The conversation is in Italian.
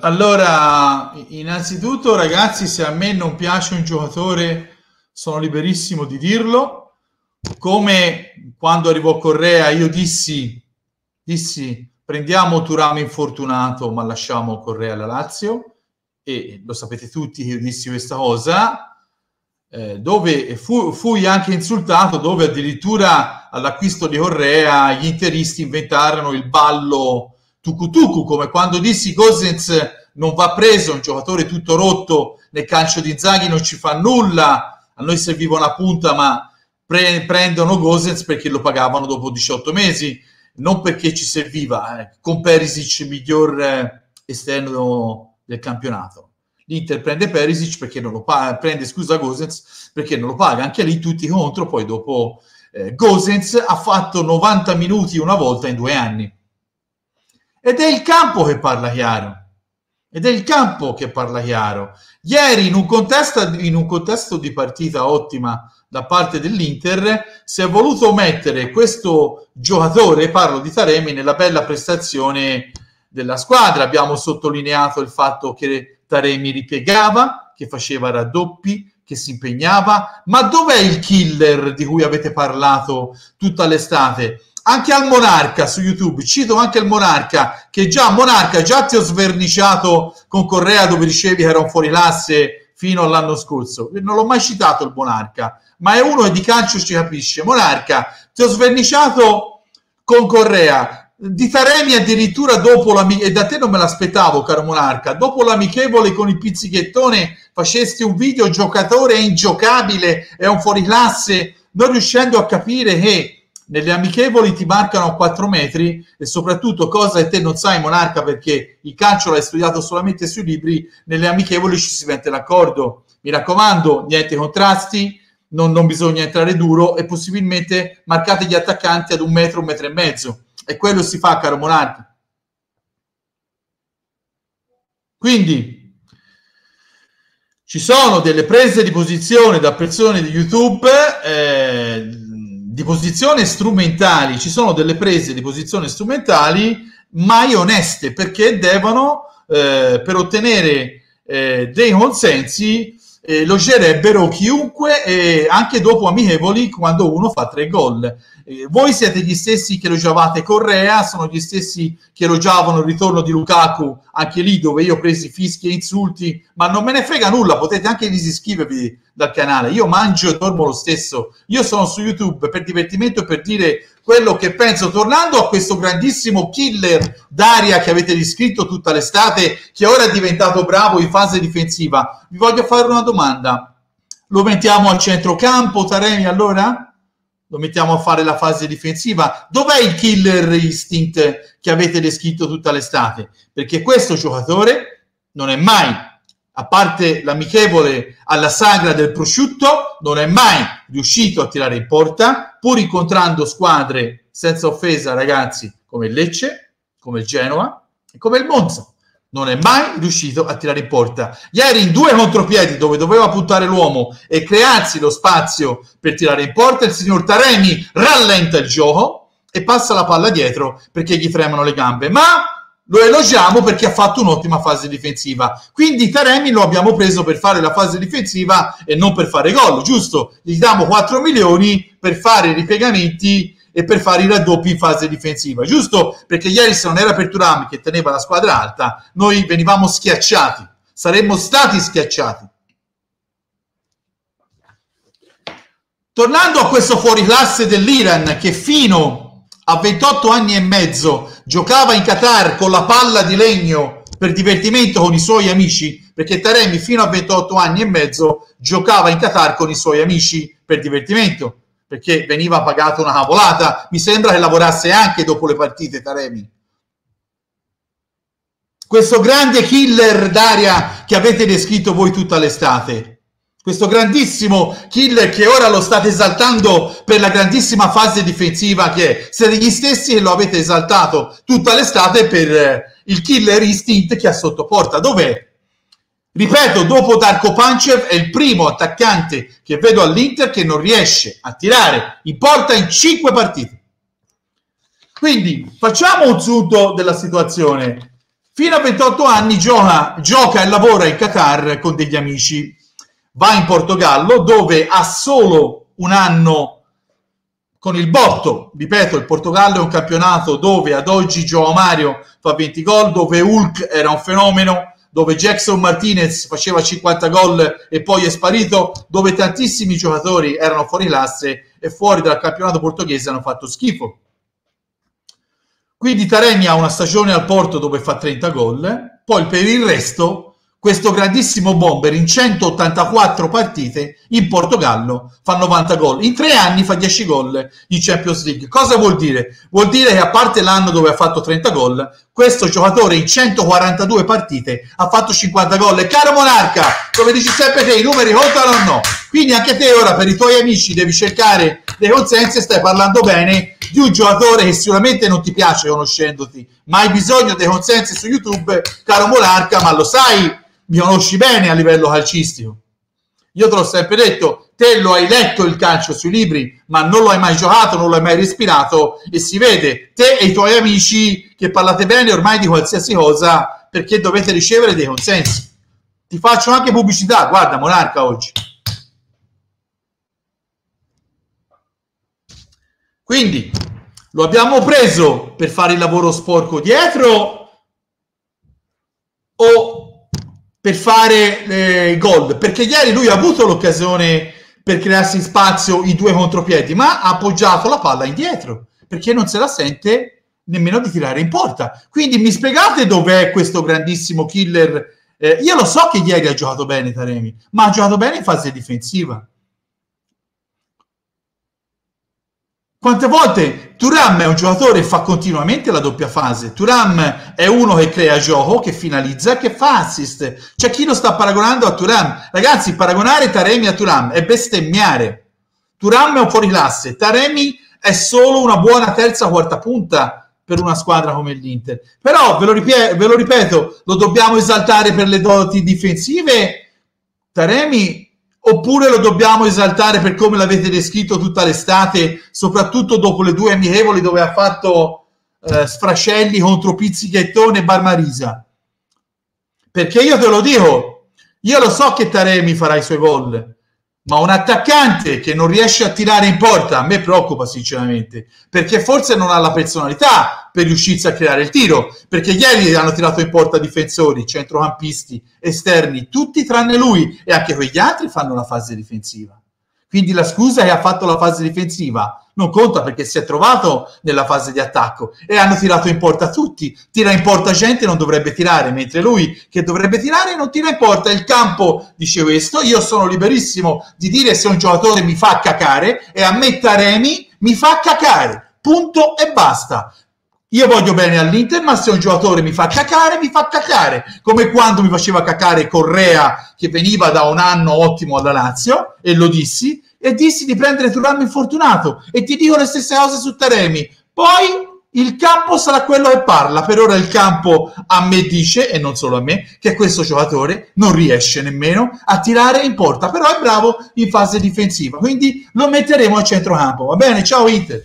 Allora, innanzitutto ragazzi, se a me non piace un giocatore, sono liberissimo di dirlo. Come quando arrivò Correa, io dissi, dissi prendiamo Turame infortunato, ma lasciamo Correa alla Lazio. E lo sapete tutti che io dissi questa cosa. Eh, dove fu, fui anche insultato, dove addirittura all'acquisto di Correa gli interisti inventarono il ballo tucutucu, come quando dissi Gosens non va preso, un giocatore tutto rotto nel calcio di Zaghi non ci fa nulla, a noi serviva una punta ma pre- prendono Gosens perché lo pagavano dopo 18 mesi, non perché ci serviva, eh, con Perisic miglior eh, esterno del campionato. L'Inter prende Perisic perché non lo paga, prende scusa Gosens perché non lo paga, anche lì tutti contro, poi dopo eh, Gosens ha fatto 90 minuti una volta in due anni ed è il campo che parla chiaro. Ed è il campo che parla chiaro. Ieri, in un, contesto, in un contesto di partita ottima da parte dell'Inter, si è voluto mettere questo giocatore, parlo di Taremi, nella bella prestazione della squadra. Abbiamo sottolineato il fatto che Taremi ripiegava, che faceva raddoppi, che si impegnava. Ma dov'è il killer di cui avete parlato tutta l'estate? Anche al Monarca su YouTube, cito anche il Monarca, che già Monarca, già ti ho sverniciato con Correa dove dicevi che era un fuorilasse fino all'anno scorso. Non l'ho mai citato il Monarca, ma è uno che di calcio ci capisce. Monarca, ti ho sverniciato con Correa. Di Taremi addirittura dopo la e da te non me l'aspettavo, caro Monarca. Dopo l'amichevole con il pizzichettone facesti un video giocatore è ingiocabile, è un fuoriclasse, non riuscendo a capire che nelle amichevoli ti marcano a 4 metri e soprattutto cosa che te non sai Monarca perché il calcio l'hai studiato solamente sui libri nelle amichevoli ci si mette d'accordo. Mi raccomando niente contrasti non, non bisogna entrare duro e possibilmente marcate gli attaccanti ad un metro un metro e mezzo. E quello si fa caro Monarca. Quindi ci sono delle prese di posizione da persone di YouTube eh, di posizione strumentali, ci sono delle prese di posizione strumentali mai oneste perché devono, eh, per ottenere eh, dei consensi, eh, elogerebbero chiunque, eh, anche dopo amichevoli, quando uno fa tre gol. Eh, voi siete gli stessi che elogiavate Correa, sono gli stessi che elogiavano il ritorno di Lukaku, anche lì dove io ho preso fischi e insulti, ma non me ne frega nulla, potete anche disiscrivervi dal canale. Io mangio e dormo lo stesso. Io sono su YouTube per divertimento e per dire quello che penso. Tornando a questo grandissimo killer d'aria che avete descritto tutta l'estate, che ora è diventato bravo in fase difensiva, vi voglio fare una domanda. Lo mettiamo al centrocampo, Taremi, allora? Lo mettiamo a fare la fase difensiva? Dov'è il killer instinct che avete descritto tutta l'estate? Perché questo giocatore non è mai a parte l'amichevole alla sagra del prosciutto, non è mai riuscito a tirare in porta, pur incontrando squadre senza offesa, ragazzi, come il Lecce, come il Genoa e come il Monza. Non è mai riuscito a tirare in porta. Ieri in due contropiedi dove doveva puntare l'uomo e crearsi lo spazio per tirare in porta, il signor Taremi rallenta il gioco e passa la palla dietro perché gli tremano le gambe. Ma lo elogiamo perché ha fatto un'ottima fase difensiva. Quindi Taremi lo abbiamo preso per fare la fase difensiva e non per fare gol, giusto? Gli diamo 4 milioni per fare i ripiegamenti e per fare i raddoppi in fase difensiva, giusto? Perché ieri se non era per Turami che teneva la squadra alta, noi venivamo schiacciati, saremmo stati schiacciati. Tornando a questo fuoriclasse dell'Iran che fino a 28 anni e mezzo giocava in Qatar con la palla di legno per divertimento con i suoi amici, perché Taremi fino a 28 anni e mezzo giocava in Qatar con i suoi amici per divertimento, perché veniva pagata una cavolata. Mi sembra che lavorasse anche dopo le partite Taremi. Questo grande killer d'aria che avete descritto voi tutta l'estate questo grandissimo killer che ora lo state esaltando per la grandissima fase difensiva che è. Siete gli stessi che lo avete esaltato tutta l'estate per eh, il killer instinct che ha sotto porta. Dov'è? Ripeto, dopo Darko Panchev è il primo attaccante che vedo all'Inter che non riesce a tirare in porta in cinque partite. Quindi facciamo un sunto della situazione. Fino a 28 anni gioca, gioca e lavora in Qatar con degli amici. Va in Portogallo dove ha solo un anno con il botto. Ripeto, il Portogallo è un campionato dove ad oggi Joao Mario fa 20 gol, dove Hulk era un fenomeno, dove Jackson Martinez faceva 50 gol e poi è sparito, dove tantissimi giocatori erano fuori classe e fuori dal campionato portoghese hanno fatto schifo. Quindi Taremi ha una stagione al Porto dove fa 30 gol, poi per il resto questo grandissimo bomber in 184 partite in Portogallo fa 90 gol. In tre anni fa 10 gol in Champions League. Cosa vuol dire? Vuol dire che a parte l'anno dove ha fatto 30 gol, questo giocatore in 142 partite ha fatto 50 gol. E caro Monarca, come dici sempre te, i numeri contano o no? Quindi anche te ora per i tuoi amici devi cercare dei consensi e stai parlando bene di un giocatore che sicuramente non ti piace conoscendoti, ma hai bisogno dei consensi su YouTube, caro Monarca, ma lo sai mi conosci bene a livello calcistico. Io te l'ho sempre detto, te lo hai letto il calcio sui libri, ma non lo hai mai giocato, non lo hai mai respirato e si vede, te e i tuoi amici che parlate bene ormai di qualsiasi cosa perché dovete ricevere dei consensi. Ti faccio anche pubblicità, guarda Monarca oggi. Quindi lo abbiamo preso per fare il lavoro sporco dietro o per fare eh, gol, perché ieri lui ha avuto l'occasione per crearsi spazio i due contropiedi, ma ha appoggiato la palla indietro, perché non se la sente nemmeno di tirare in porta. Quindi mi spiegate dov'è questo grandissimo killer? Eh, io lo so che ieri ha giocato bene Taremi, ma ha giocato bene in fase difensiva. Quante volte Turam è un giocatore che fa continuamente la doppia fase. Turam è uno che crea gioco, che finalizza, che fa assist. C'è chi lo sta paragonando a Turam. Ragazzi, paragonare Taremi a Turam è bestemmiare. Turam è un fuoriclasse. Taremi è solo una buona terza quarta punta per una squadra come l'Inter. Però, ve lo, ripie- ve lo ripeto, lo dobbiamo esaltare per le doti difensive. Taremi oppure lo dobbiamo esaltare per come l'avete descritto tutta l'estate, soprattutto dopo le due amichevoli dove ha fatto eh, sfrascelli contro Pizzichettone e Barmarisa? Perché io te lo dico, io lo so che Taremi farà i suoi gol, ma un attaccante che non riesce a tirare in porta a me preoccupa sinceramente perché forse non ha la personalità per riuscirsi a creare il tiro perché ieri hanno tirato in porta difensori, centrocampisti, esterni, tutti tranne lui e anche quegli altri fanno la fase difensiva quindi la scusa che ha fatto la fase difensiva non conta perché si è trovato nella fase di attacco e hanno tirato in porta tutti. Tira in porta gente non dovrebbe tirare, mentre lui che dovrebbe tirare non tira in porta. Il campo dice questo, io sono liberissimo di dire se un giocatore mi fa cacare e a me Taremi mi fa cacare. Punto e basta. Io voglio bene all'Inter, ma se un giocatore mi fa cacare, mi fa cacare. Come quando mi faceva cacare Correa, che veniva da un anno ottimo alla Lazio, e lo dissi, e dissi di prendere Turam infortunato. E ti dico le stesse cose su Taremi. Poi il campo sarà quello che parla. Per ora il campo a me dice, e non solo a me, che questo giocatore non riesce nemmeno a tirare in porta, però è bravo in fase difensiva. Quindi lo metteremo a centrocampo. Va bene? Ciao Inter.